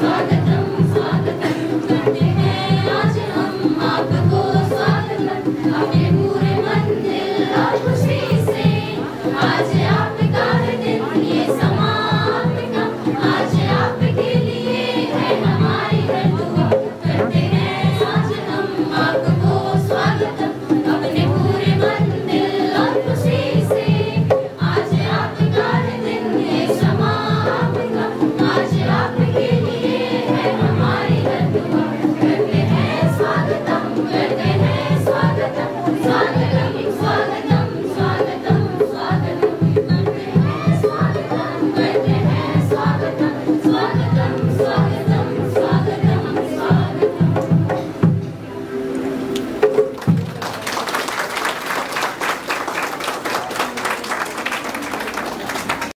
Sorry.